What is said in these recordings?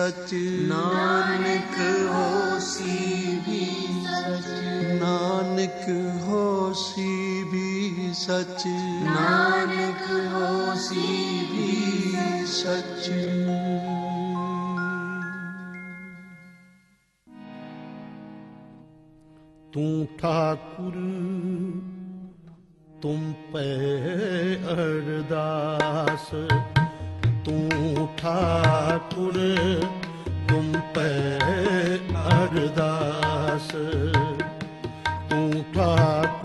ਸੱਚ। ਨਾਨਕ ਹੋਸੀ ਵੀ ਸਚ। ਨਾਨਕ ਹੋਸੀ ਵੀ ਸਚ। ਨਾਨਕ ਹੋਸੀ ਵੀ ਸਚ। ਤੂੰ ਠਾਕੁਰ ਤੁਮ ਪੈ ਅਰਦਾਸ। ਤੂੰ ਠਾਕੁਰ ਤੁਮ ਪੈ ਅਰਦਾਸ। ਤੂੰ ਠਾਕੁਰ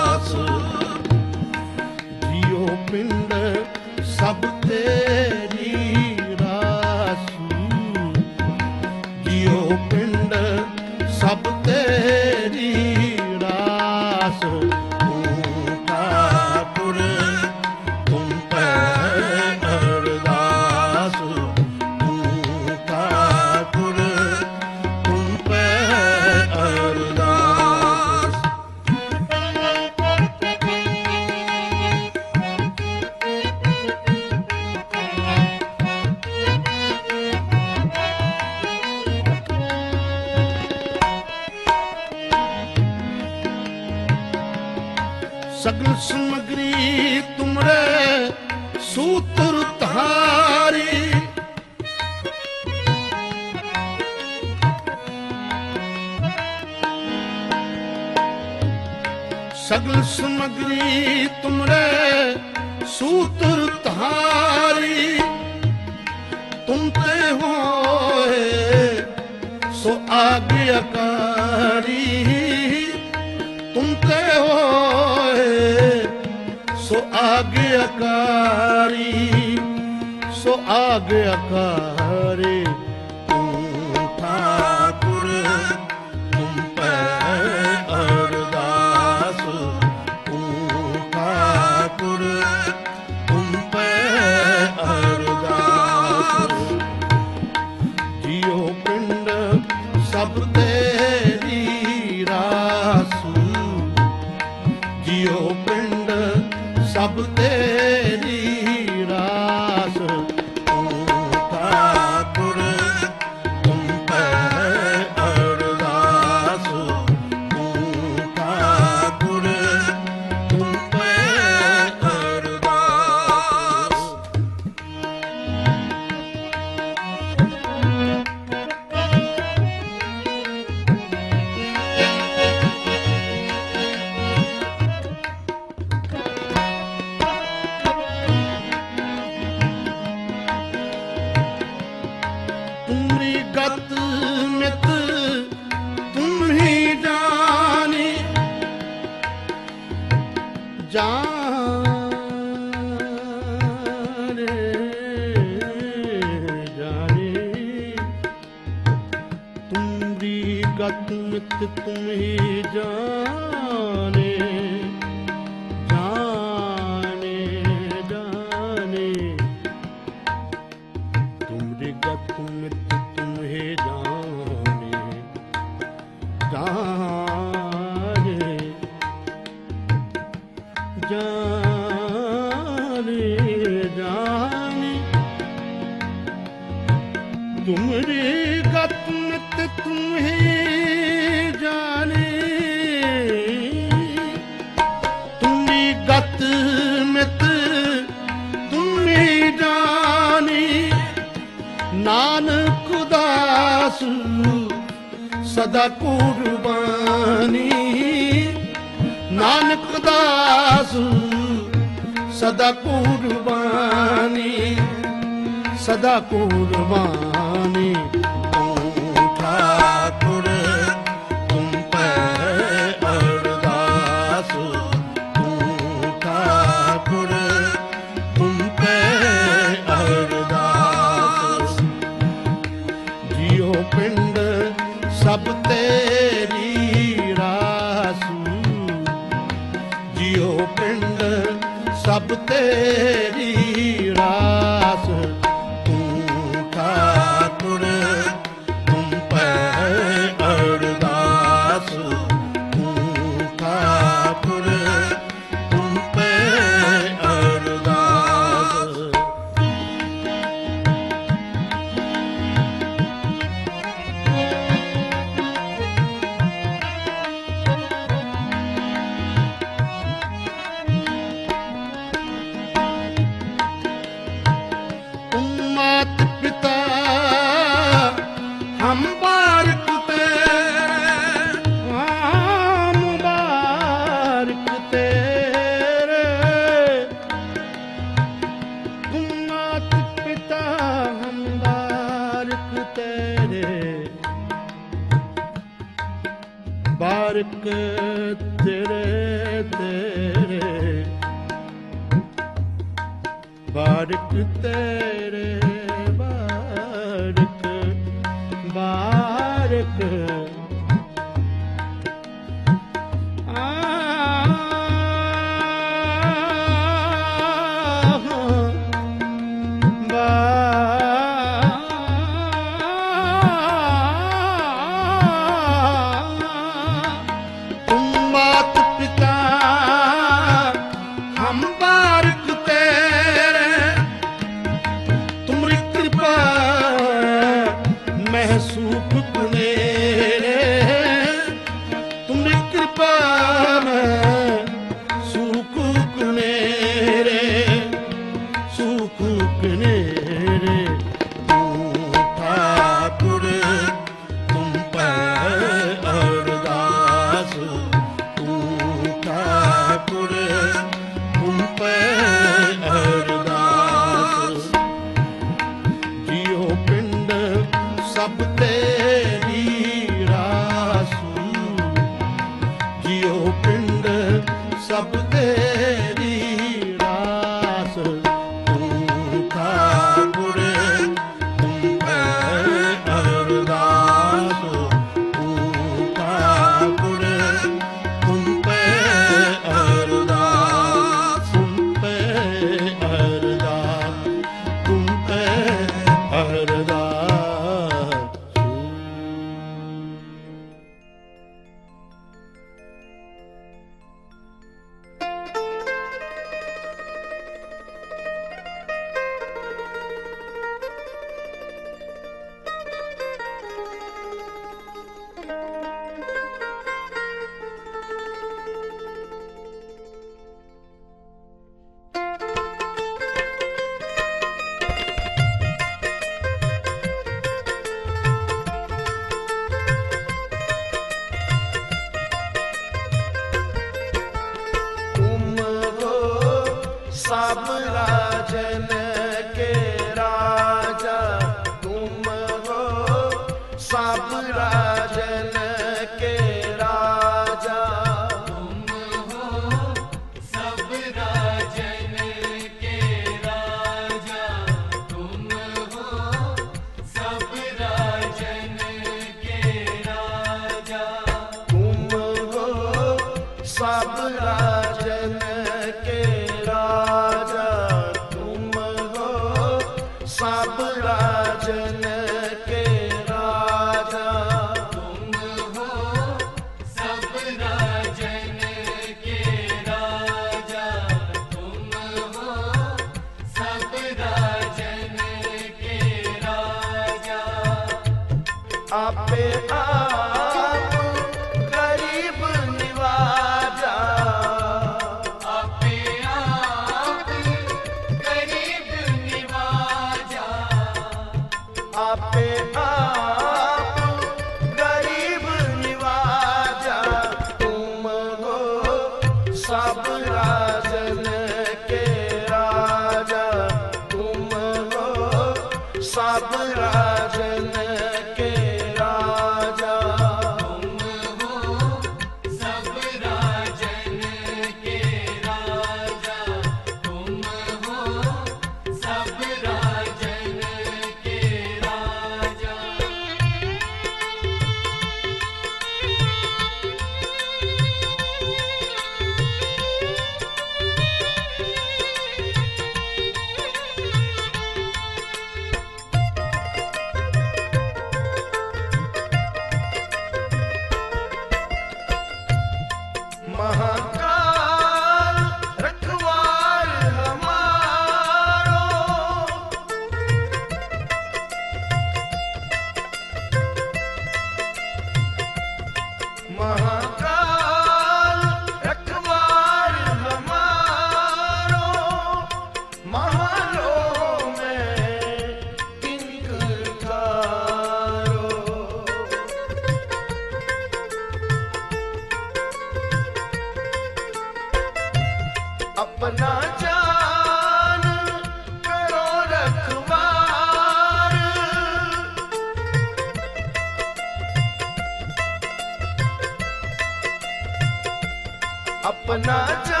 अपना जान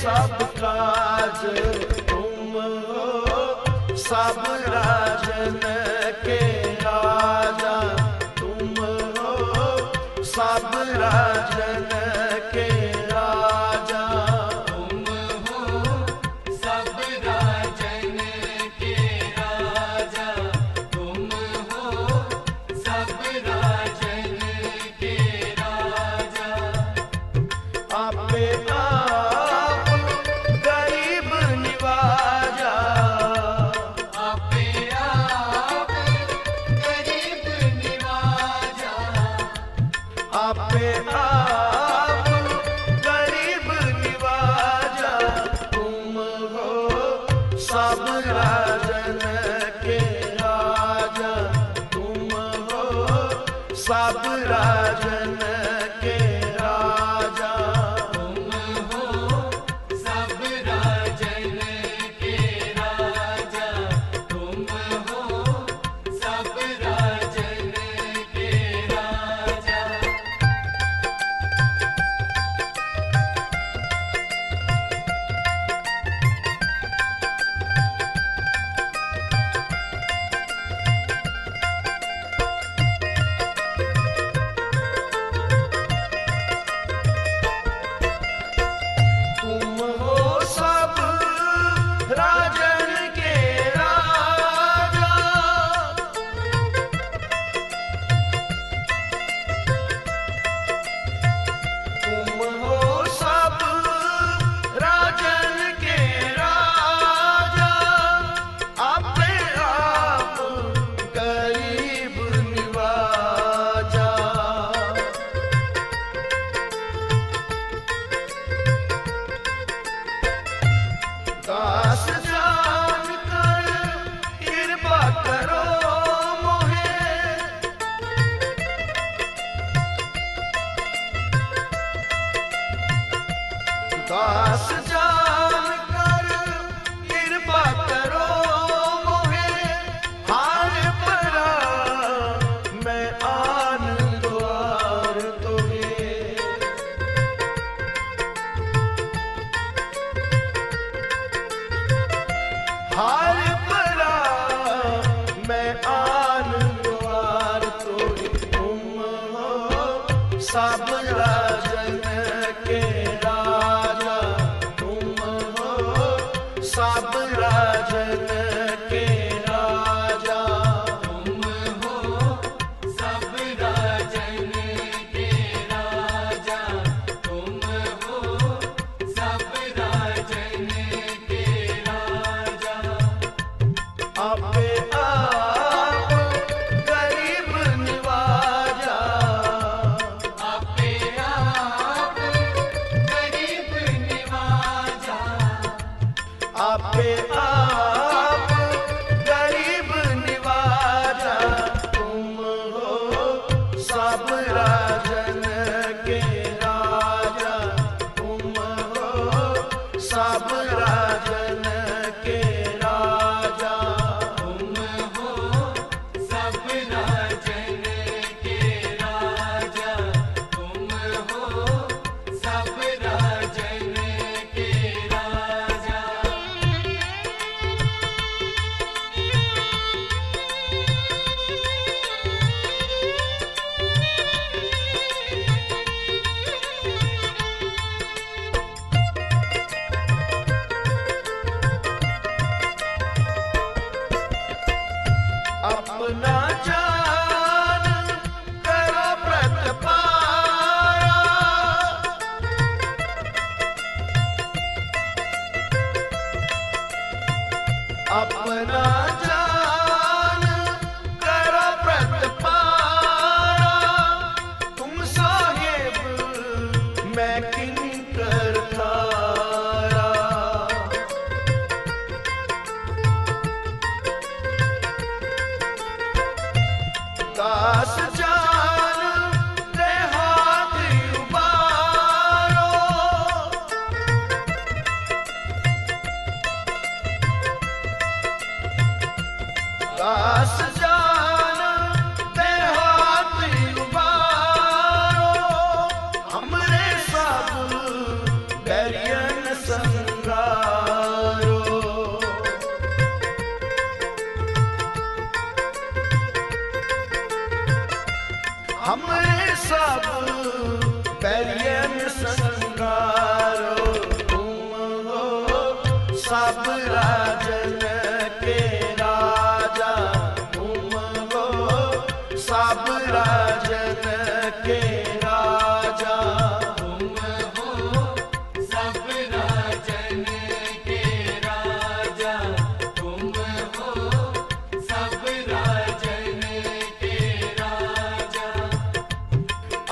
ਸਭ ਰਾਜ ਤੁਮ ਸਭ ਰਾਜਨ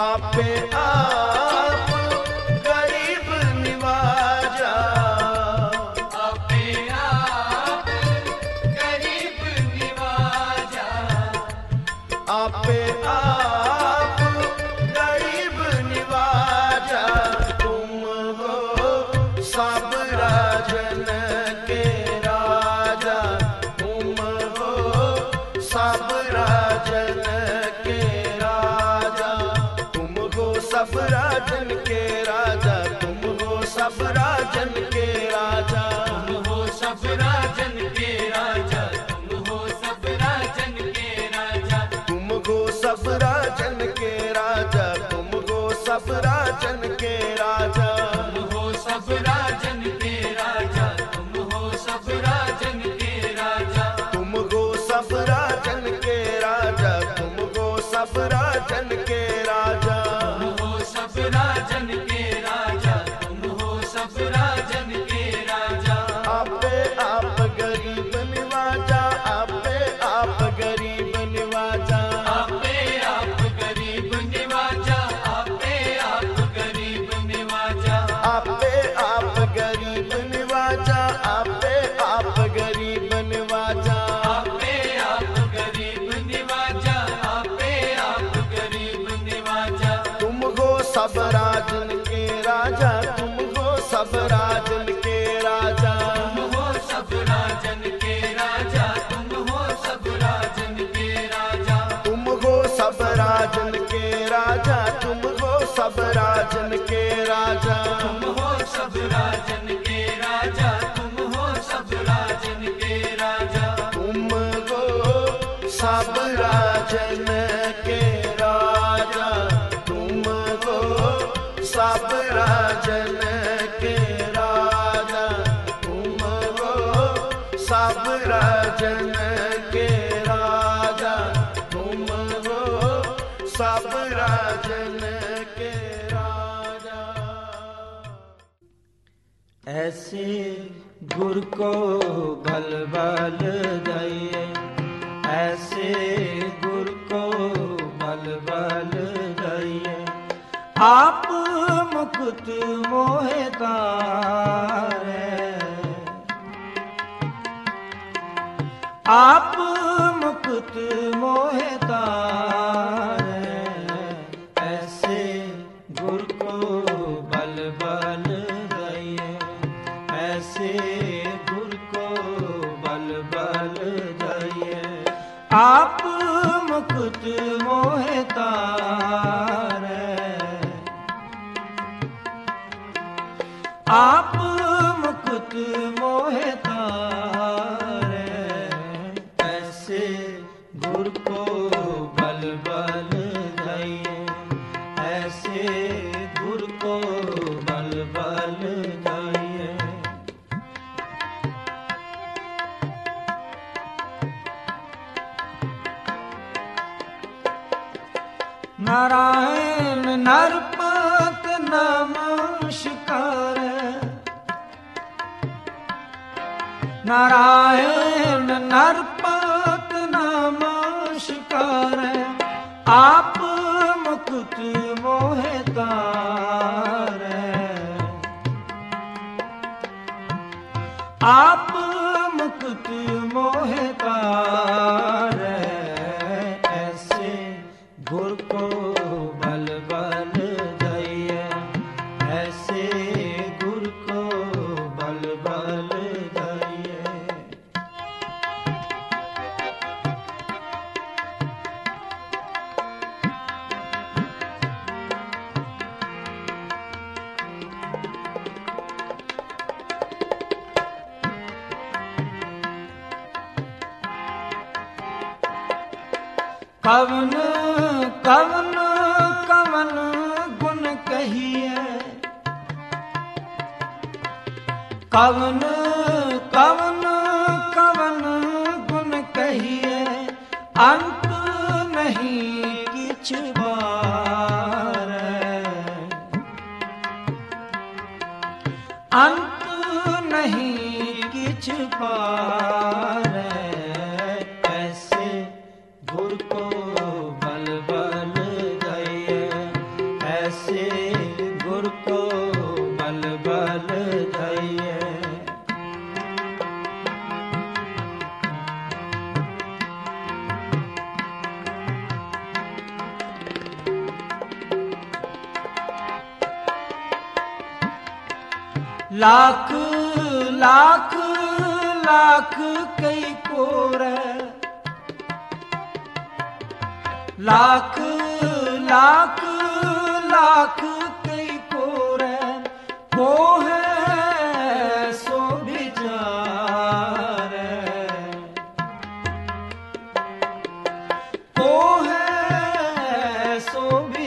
आपे आ ਰਾਜਨ ਕੇ ਰਾਜਾ ਤੁਮ ਹੋ ਸਭ ਰਾਜਨ ਕੇ ਰਾਜਾ ਤੁਮ ਹੋ ਸਭ ਰਾਜਨ ਕੇ ਰਾਜਾ ਤੁਮ ਗੋ ਸਭ ਰਾਜਨ ਕੇ ਰਾਜਾ ਤੁਮ ਗੋ ਸਭ ਰਾਜਨ ਕੇ ਰਾਜਾ ਸਭ ਰਾਜਨ ਕੇ ਰਾਜਾ ਤੁਮ ਹੋ ਸਭ ਰਾਜਨ ਕੇ ਰਾਜਾ ਤੁਮ ਗੋ ਸਭ ਰਾਜਨ ਕੇ ਰਾਜਾ ਤੁਮ ਗੋ ਸਭ ਰਾਜਨ ਕੇ ਰਾਜਾ ਤੁਮ ਹੋ ਸਭ ਰਾਜਨ ਕੇ ਰਾਜਾ राजन के राजा तुम हो सब राजन के राजा तुम हो सब राजन के राजा तुम हो सब राजन को बल बल दइए ऐसे गुर को बल बल दइए आप मुकुट मोहे तारे आप मुकुट मोहे ਆਪ ਮੁਕਤ ਮੋਹਿ ਤਾਰੈ। ਆਪ ਮੁਕਤ ਮੋਹਿ ਨਾਰਾਇਣ ਨਰਪਤ ਨਮਸਕਾਰ ਨਾਰਾਇਣ ਨਰਪਤ ਨਮਸਕਾਰ ਆਪ ਮੁਕਤ ਮੋਹਿਤਾਰ ਆਪ ਮੁਕਤ ਮੋਹਿਤਾਰ Oh.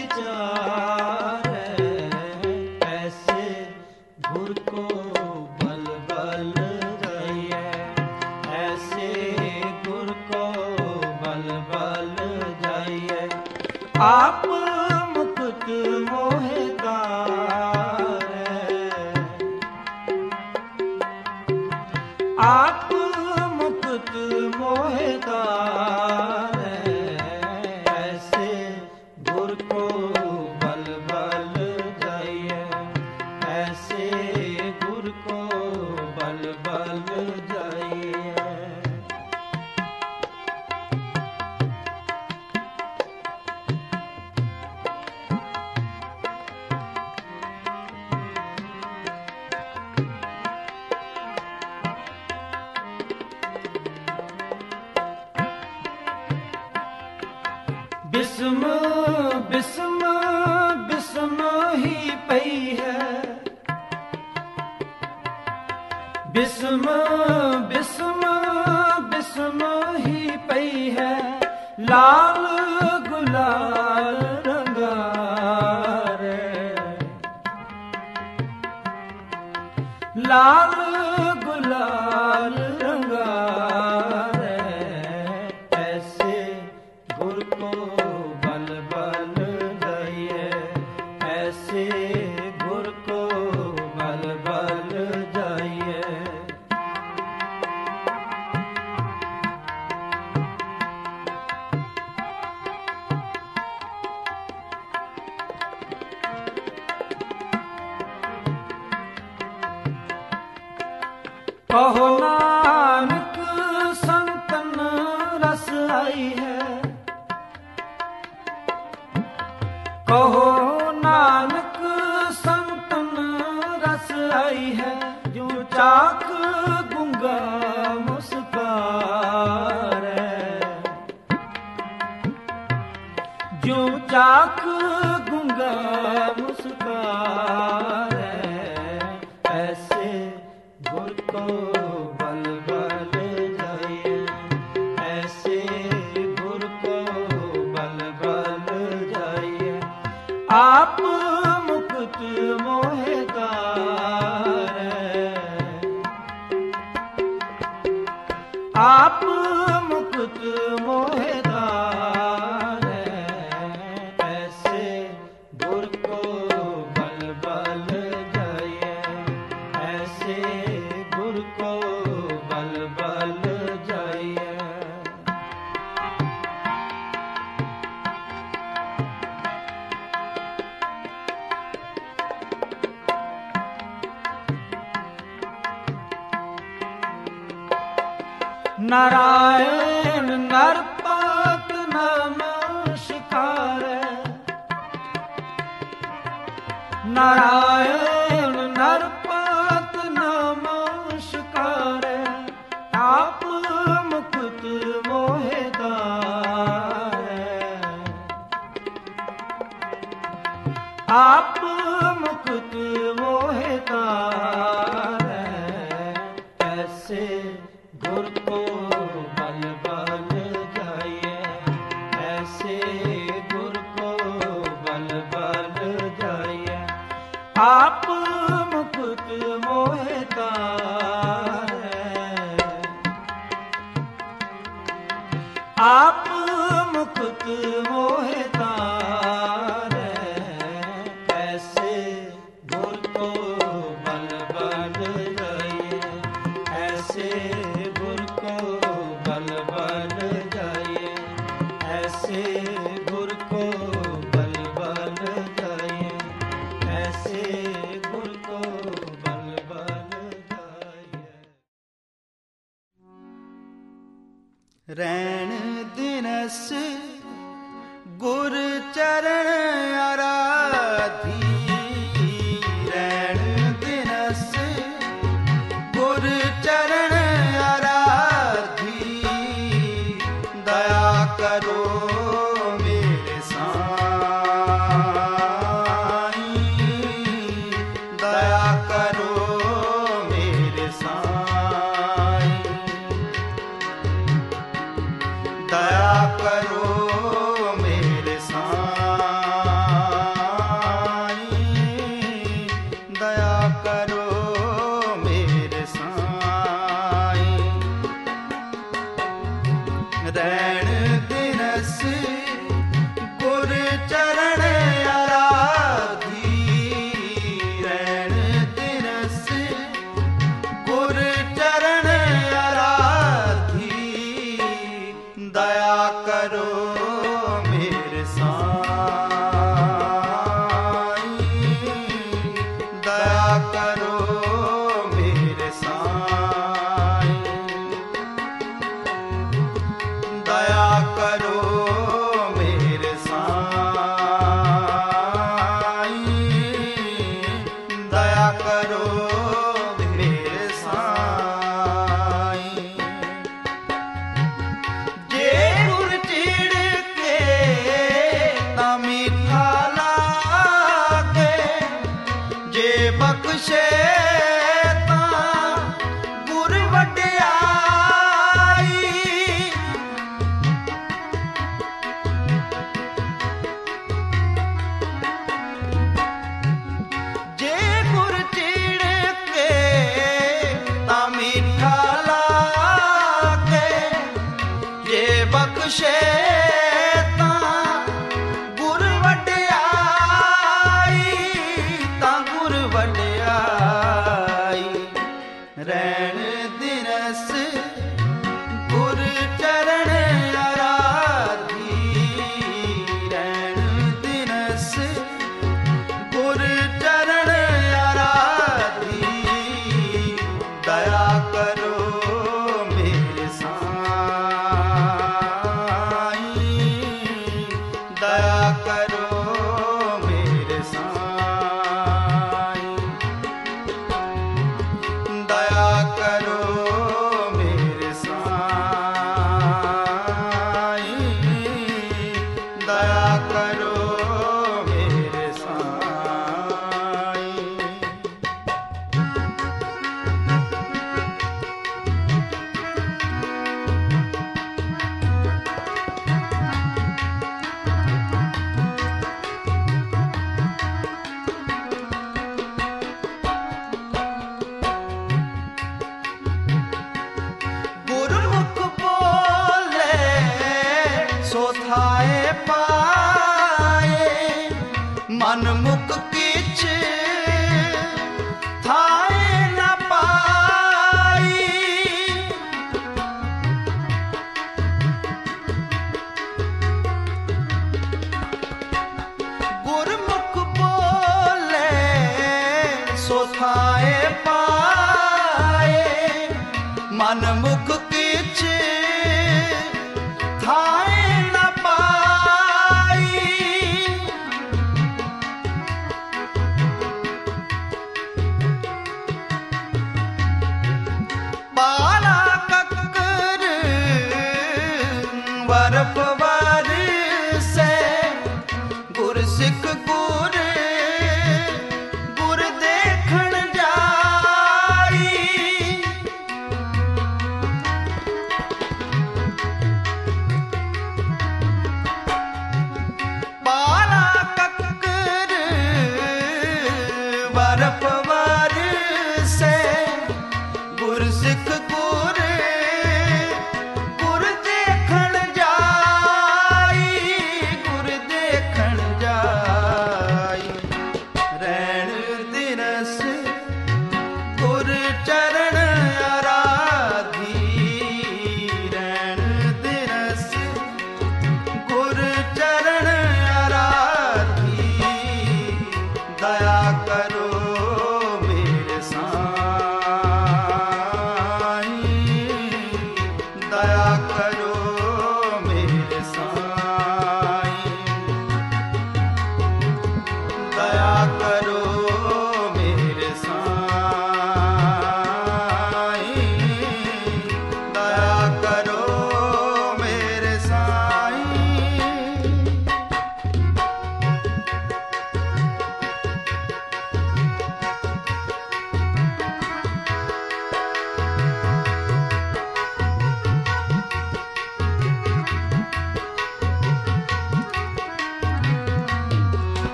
one.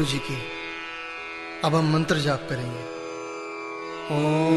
गुरु जी की अब हम मंत्र जाप करेंगे ओम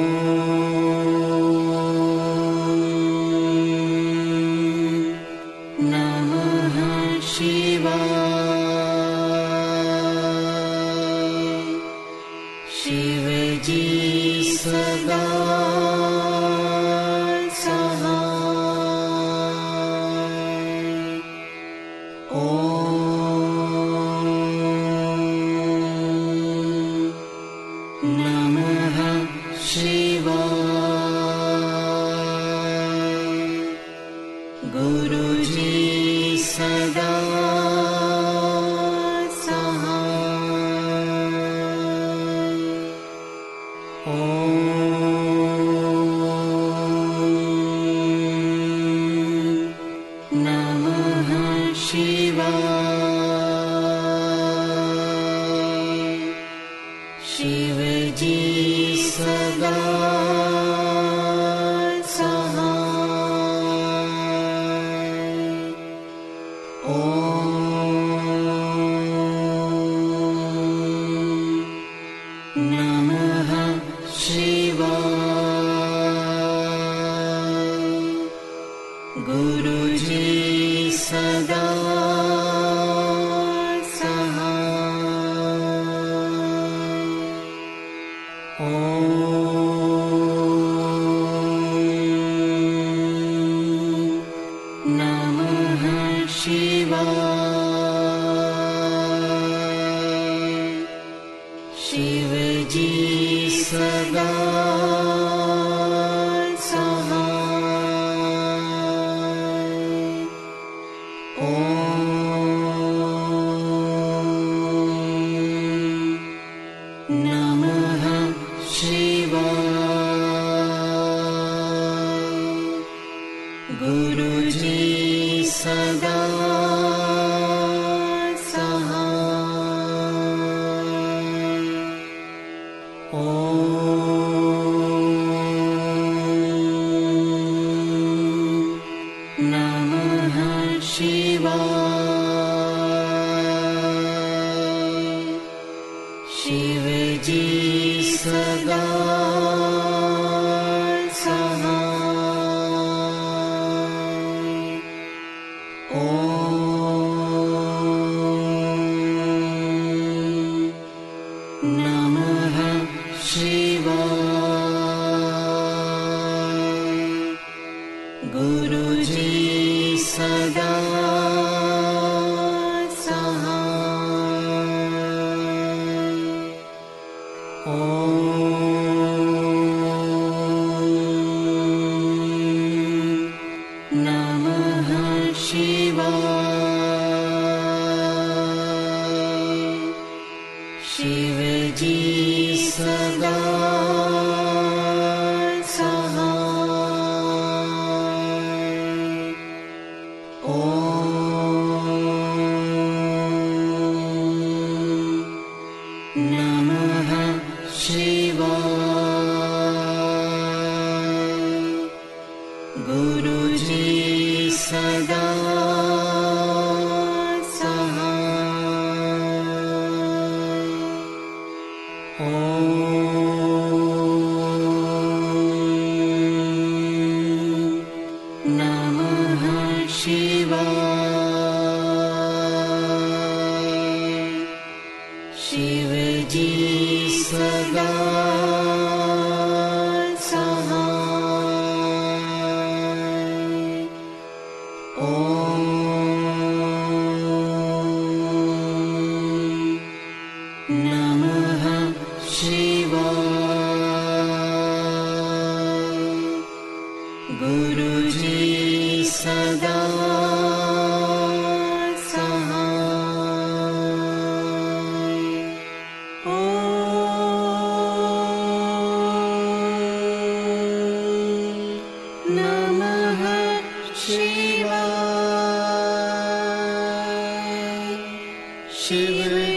Oh. नमः शिवा शिव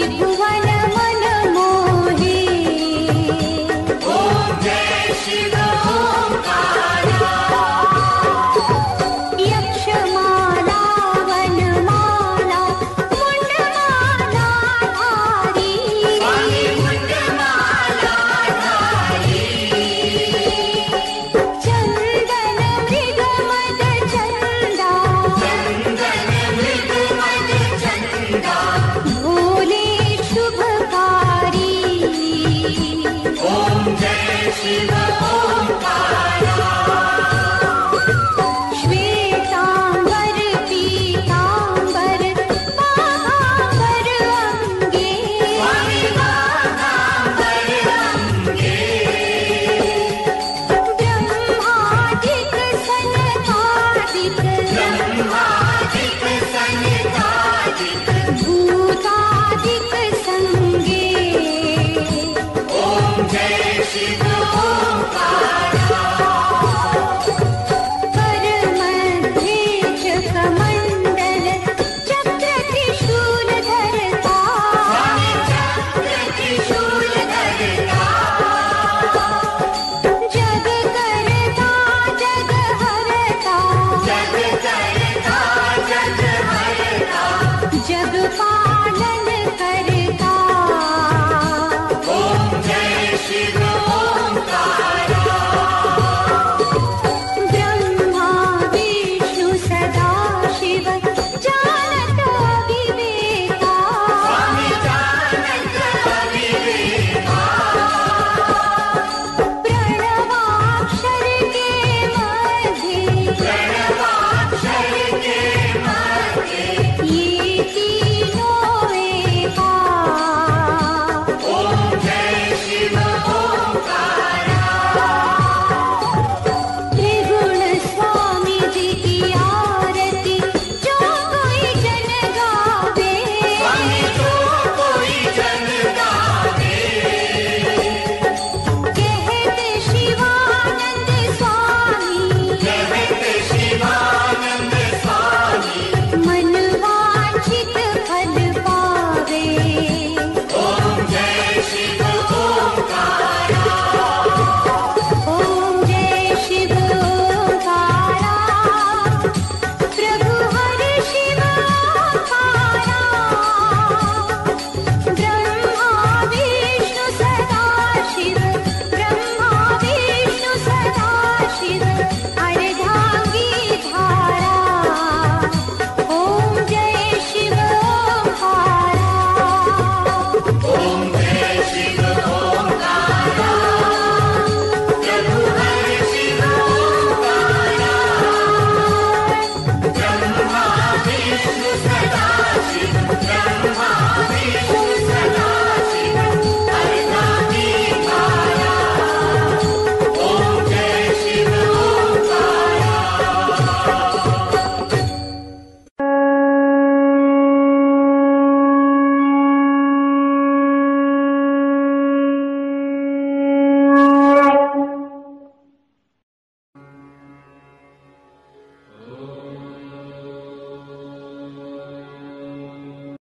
त्रिभुवन